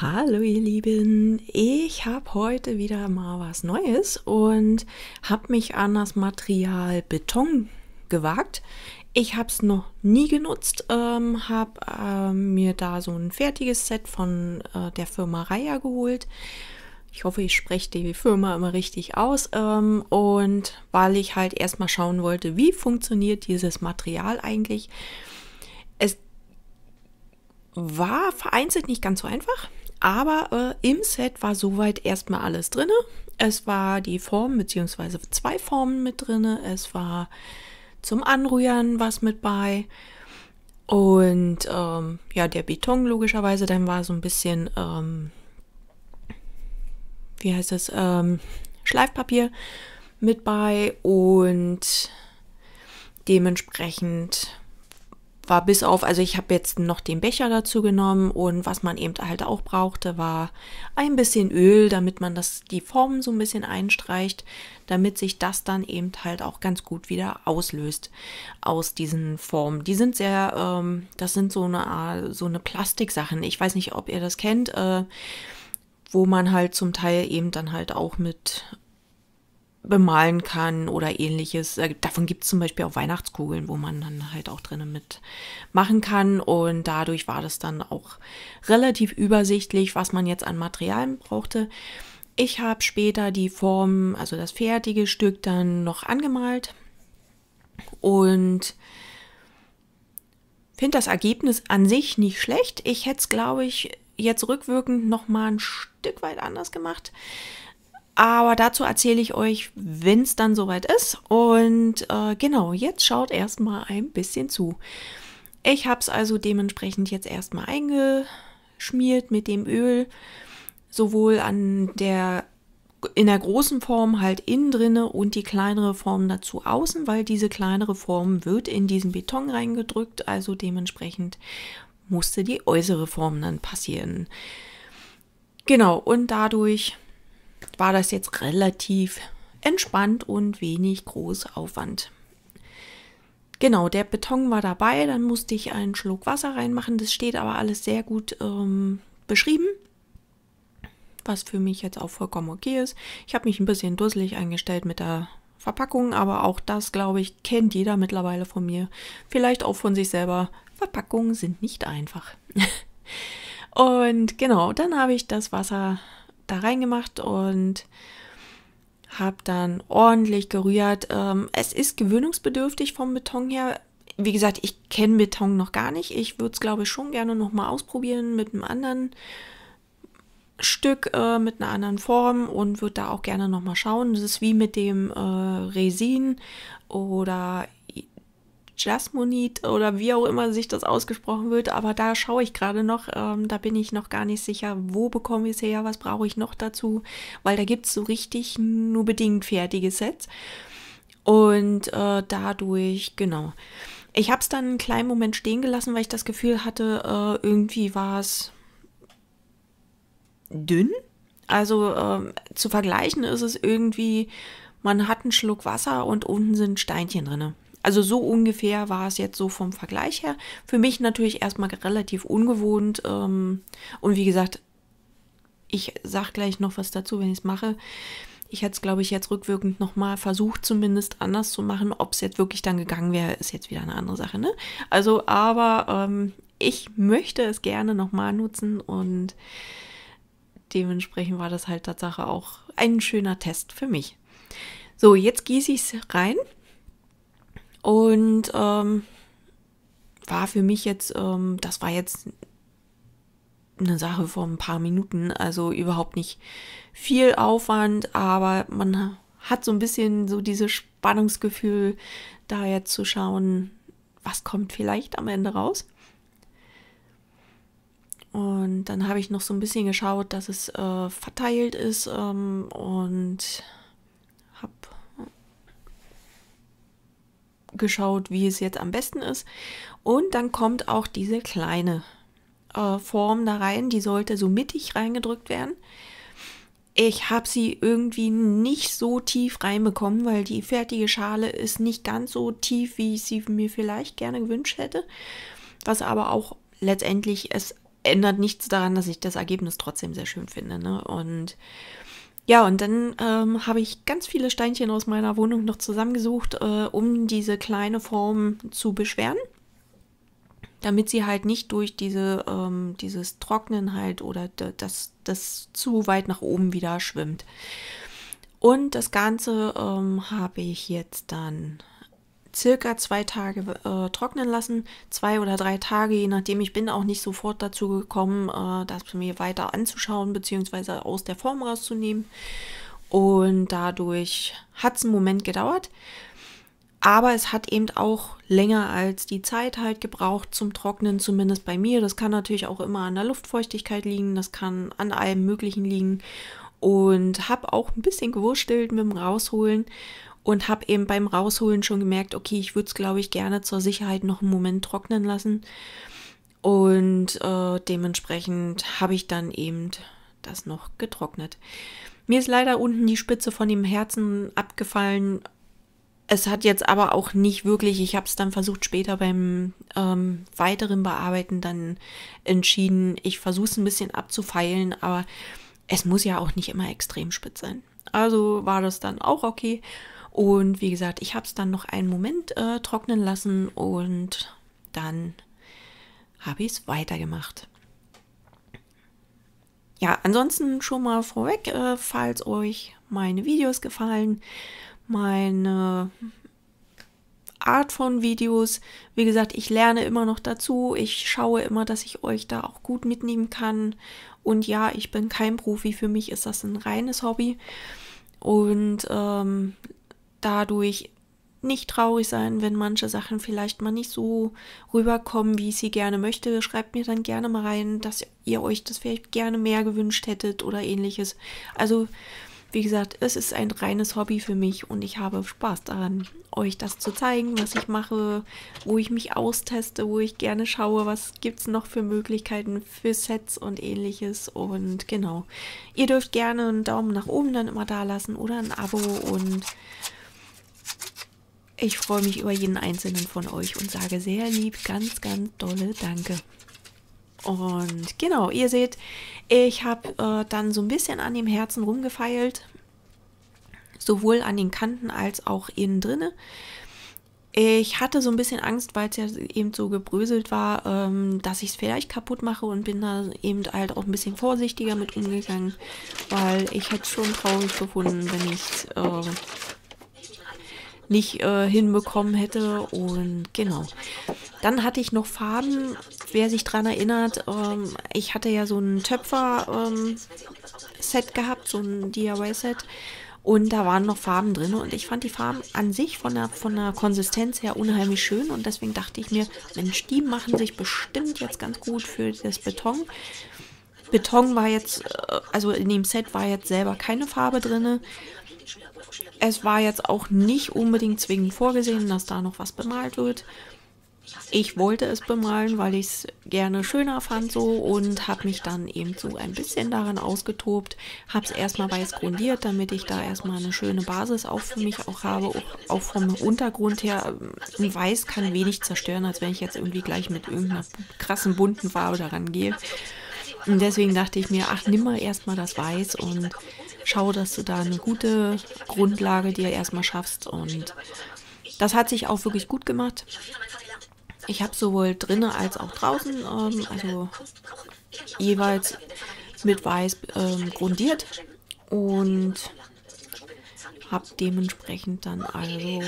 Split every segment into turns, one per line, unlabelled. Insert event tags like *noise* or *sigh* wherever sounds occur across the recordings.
Hallo ihr Lieben, ich habe heute wieder mal was Neues und habe mich an das Material Beton gewagt. Ich habe es noch nie genutzt, ähm, habe äh, mir da so ein fertiges Set von äh, der Firma Raya geholt. Ich hoffe, ich spreche die Firma immer richtig aus. Ähm, und weil ich halt erstmal schauen wollte, wie funktioniert dieses Material eigentlich. Es war vereinzelt nicht ganz so einfach. Aber äh, im Set war soweit erstmal alles drin. Es war die Form bzw. zwei Formen mit drin. Es war zum Anrühren was mit bei. Und ähm, ja, der Beton logischerweise, dann war so ein bisschen, ähm, wie heißt es, ähm, Schleifpapier mit bei und dementsprechend war bis auf, also ich habe jetzt noch den Becher dazu genommen und was man eben halt auch brauchte, war ein bisschen Öl, damit man das, die Formen so ein bisschen einstreicht, damit sich das dann eben halt auch ganz gut wieder auslöst aus diesen Formen. Die sind sehr, ähm, das sind so eine, so eine Plastiksachen. Ich weiß nicht, ob ihr das kennt, äh, wo man halt zum Teil eben dann halt auch mit bemalen kann oder ähnliches. Äh, davon gibt es zum Beispiel auch Weihnachtskugeln, wo man dann halt auch drinnen mitmachen kann. Und dadurch war das dann auch relativ übersichtlich, was man jetzt an Materialien brauchte. Ich habe später die Form, also das fertige Stück, dann noch angemalt und finde das Ergebnis an sich nicht schlecht. Ich hätte es, glaube ich, jetzt rückwirkend noch mal ein Stück weit anders gemacht. Aber dazu erzähle ich euch, wenn es dann soweit ist. Und äh, genau, jetzt schaut erstmal ein bisschen zu. Ich habe es also dementsprechend jetzt erstmal eingeschmiert mit dem Öl, sowohl an der in der großen Form halt innen drinne und die kleinere Form dazu außen, weil diese kleinere Form wird in diesen Beton reingedrückt, also dementsprechend musste die äußere Form dann passieren. Genau, und dadurch war das jetzt relativ entspannt und wenig groß Aufwand. Genau, der Beton war dabei, dann musste ich einen Schluck Wasser reinmachen. Das steht aber alles sehr gut ähm, beschrieben, was für mich jetzt auch vollkommen okay ist. Ich habe mich ein bisschen dusselig eingestellt mit der Verpackung, aber auch das, glaube ich, kennt jeder mittlerweile von mir. Vielleicht auch von sich selber. Verpackungen sind nicht einfach. *laughs* und genau, dann habe ich das Wasser da reingemacht und habe dann ordentlich gerührt. Ähm, es ist gewöhnungsbedürftig vom Beton her. Wie gesagt, ich kenne Beton noch gar nicht. Ich würde es, glaube ich, schon gerne noch mal ausprobieren mit einem anderen Stück, äh, mit einer anderen Form und würde da auch gerne noch mal schauen. Das ist wie mit dem äh, Resin oder Jasmonit oder wie auch immer sich das ausgesprochen wird, aber da schaue ich gerade noch, ähm, da bin ich noch gar nicht sicher, wo bekomme ich es her, was brauche ich noch dazu, weil da gibt es so richtig nur bedingt fertige Sets und äh, dadurch, genau. Ich habe es dann einen kleinen Moment stehen gelassen, weil ich das Gefühl hatte, äh, irgendwie war es dünn. Also äh, zu vergleichen ist es irgendwie, man hat einen Schluck Wasser und unten sind Steinchen drin. Also so ungefähr war es jetzt so vom Vergleich her. Für mich natürlich erstmal relativ ungewohnt. Ähm, und wie gesagt, ich sage gleich noch was dazu, wenn ich es mache. Ich hätte es, glaube ich, jetzt rückwirkend nochmal versucht, zumindest anders zu machen. Ob es jetzt wirklich dann gegangen wäre, ist jetzt wieder eine andere Sache. Ne? Also, aber ähm, ich möchte es gerne nochmal nutzen und dementsprechend war das halt Tatsache auch ein schöner Test für mich. So, jetzt gieße ich es rein. Und ähm, war für mich jetzt, ähm, das war jetzt eine Sache von ein paar Minuten, also überhaupt nicht viel Aufwand, aber man hat so ein bisschen so dieses Spannungsgefühl, da jetzt zu schauen, was kommt vielleicht am Ende raus. Und dann habe ich noch so ein bisschen geschaut, dass es äh, verteilt ist ähm, und habe geschaut, wie es jetzt am besten ist. Und dann kommt auch diese kleine äh, Form da rein, die sollte so mittig reingedrückt werden. Ich habe sie irgendwie nicht so tief reinbekommen, weil die fertige Schale ist nicht ganz so tief, wie ich sie mir vielleicht gerne gewünscht hätte. Was aber auch letztendlich es ändert nichts daran, dass ich das Ergebnis trotzdem sehr schön finde. Ne? Und ja, und dann ähm, habe ich ganz viele Steinchen aus meiner Wohnung noch zusammengesucht, äh, um diese kleine Form zu beschweren. Damit sie halt nicht durch diese, ähm, dieses Trocknen halt oder das, das zu weit nach oben wieder schwimmt. Und das Ganze ähm, habe ich jetzt dann circa zwei Tage äh, trocknen lassen. Zwei oder drei Tage, je nachdem. Ich bin auch nicht sofort dazu gekommen, äh, das mir weiter anzuschauen, beziehungsweise aus der Form rauszunehmen. Und dadurch hat es einen Moment gedauert. Aber es hat eben auch länger als die Zeit halt gebraucht zum Trocknen, zumindest bei mir. Das kann natürlich auch immer an der Luftfeuchtigkeit liegen, das kann an allem Möglichen liegen. Und habe auch ein bisschen gewurstelt mit dem Rausholen und habe eben beim Rausholen schon gemerkt, okay, ich würde es, glaube ich, gerne zur Sicherheit noch einen Moment trocknen lassen. Und äh, dementsprechend habe ich dann eben das noch getrocknet. Mir ist leider unten die Spitze von dem Herzen abgefallen. Es hat jetzt aber auch nicht wirklich, ich habe es dann versucht später beim ähm, weiteren Bearbeiten dann entschieden, ich versuche es ein bisschen abzufeilen, aber es muss ja auch nicht immer extrem spitz sein. Also war das dann auch okay. Und wie gesagt, ich habe es dann noch einen Moment äh, trocknen lassen und dann habe ich es weitergemacht. Ja, ansonsten schon mal vorweg, äh, falls euch meine Videos gefallen, meine Art von Videos. Wie gesagt, ich lerne immer noch dazu. Ich schaue immer, dass ich euch da auch gut mitnehmen kann. Und ja, ich bin kein Profi. Für mich ist das ein reines Hobby. Und ähm, dadurch nicht traurig sein, wenn manche Sachen vielleicht mal nicht so rüberkommen, wie ich sie gerne möchte. Schreibt mir dann gerne mal rein, dass ihr euch das vielleicht gerne mehr gewünscht hättet oder ähnliches. Also, wie gesagt, es ist ein reines Hobby für mich und ich habe Spaß daran, euch das zu zeigen, was ich mache, wo ich mich austeste, wo ich gerne schaue, was gibt es noch für Möglichkeiten für Sets und ähnliches. Und genau, ihr dürft gerne einen Daumen nach oben dann immer da lassen oder ein Abo und ich freue mich über jeden einzelnen von euch und sage sehr lieb, ganz, ganz dolle Danke. Und genau, ihr seht, ich habe äh, dann so ein bisschen an dem Herzen rumgefeilt, sowohl an den Kanten als auch innen drinne. Ich hatte so ein bisschen Angst, weil es ja eben so gebröselt war, ähm, dass ich es vielleicht kaputt mache und bin da eben halt auch ein bisschen vorsichtiger mit umgegangen, weil ich hätte es schon traurig gefunden, wenn ich äh, nicht äh, hinbekommen hätte. Und genau. Dann hatte ich noch Farben, wer sich daran erinnert. Ähm, ich hatte ja so ein Töpfer-Set ähm, gehabt, so ein DIY-Set. Und da waren noch Farben drin und ich fand die Farben an sich von der, von der Konsistenz her unheimlich schön und deswegen dachte ich mir, Mensch, die machen sich bestimmt jetzt ganz gut für das Beton. Beton war jetzt, äh, also in dem Set war jetzt selber keine Farbe drin. Es war jetzt auch nicht unbedingt zwingend vorgesehen, dass da noch was bemalt wird. Ich wollte es bemalen, weil ich es gerne schöner fand so und habe mich dann eben so ein bisschen daran ausgetobt. Habe es erstmal weiß grundiert, damit ich da erstmal eine schöne Basis auch für mich auch habe. Auch, auch vom Untergrund her, ein Weiß kann wenig zerstören, als wenn ich jetzt irgendwie gleich mit irgendeiner krassen bunten Farbe daran gehe. Und deswegen dachte ich mir, ach, nimm mal erstmal das Weiß und schau, dass du da eine gute Grundlage dir erstmal schaffst. Und das hat sich auch wirklich gut gemacht. Ich habe sowohl drinnen als auch draußen, ähm, also jeweils mit Weiß ähm, grundiert und habe dementsprechend dann also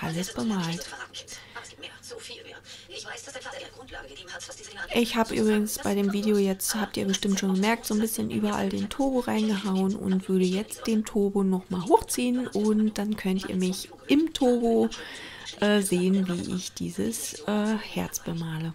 alles bemalt. Ich habe übrigens bei dem Video jetzt, habt ihr bestimmt schon gemerkt, so ein bisschen überall den Turbo reingehauen und würde jetzt den Turbo nochmal hochziehen und dann könnt ihr mich im Turbo äh, sehen, wie ich dieses äh, Herz bemale.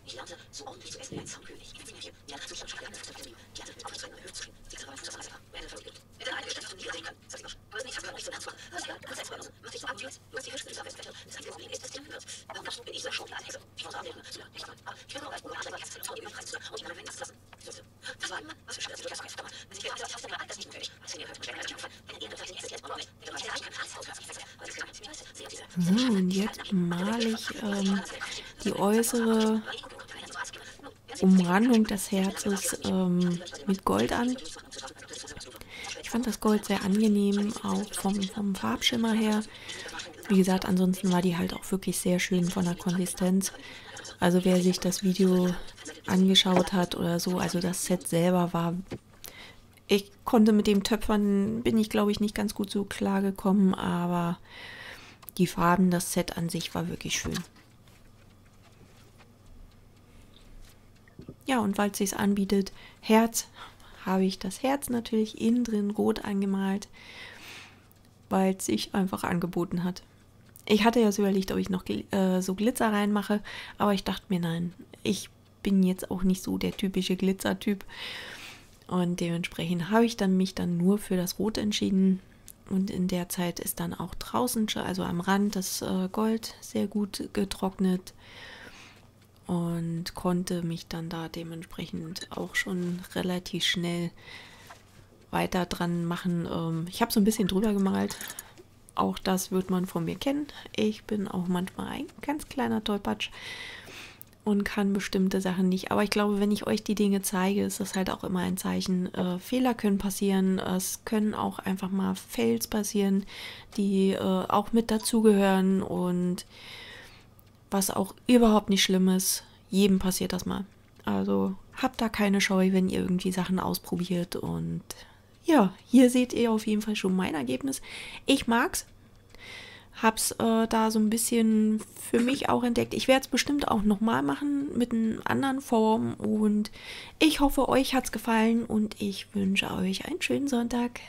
Jetzt male ich ähm, die äußere Umrandung des Herzes ähm, mit Gold an. Ich fand das Gold sehr angenehm, auch vom, vom Farbschimmer her. Wie gesagt, ansonsten war die halt auch wirklich sehr schön von der Konsistenz. Also wer sich das Video angeschaut hat oder so, also das Set selber war ich konnte mit dem Töpfern, bin ich glaube ich nicht ganz gut so klar gekommen, aber die Farben, das Set an sich war wirklich schön. Ja, und weil es sich anbietet, Herz, habe ich das Herz natürlich innen drin rot angemalt, weil es sich einfach angeboten hat. Ich hatte ja so überlegt, ob ich noch äh, so Glitzer reinmache, aber ich dachte mir, nein, ich bin jetzt auch nicht so der typische Glitzertyp. Und dementsprechend habe ich dann mich dann nur für das Rot entschieden. Und in der Zeit ist dann auch draußen, also am Rand, das äh, Gold sehr gut getrocknet und konnte mich dann da dementsprechend auch schon relativ schnell weiter dran machen. Ähm, ich habe so ein bisschen drüber gemalt. Auch das wird man von mir kennen. Ich bin auch manchmal ein ganz kleiner Tollpatsch und kann bestimmte Sachen nicht. Aber ich glaube, wenn ich euch die Dinge zeige, ist das halt auch immer ein Zeichen. Äh, Fehler können passieren. Es können auch einfach mal Fails passieren, die äh, auch mit dazugehören und was auch überhaupt nicht schlimm ist. Jedem passiert das mal. Also habt da keine Scheu, wenn ihr irgendwie Sachen ausprobiert. Und ja, hier seht ihr auf jeden Fall schon mein Ergebnis. Ich mag's hab's äh, da so ein bisschen für mich auch entdeckt. Ich werde es bestimmt auch nochmal machen mit einer anderen Form und ich hoffe, euch hat's gefallen und ich wünsche euch einen schönen Sonntag.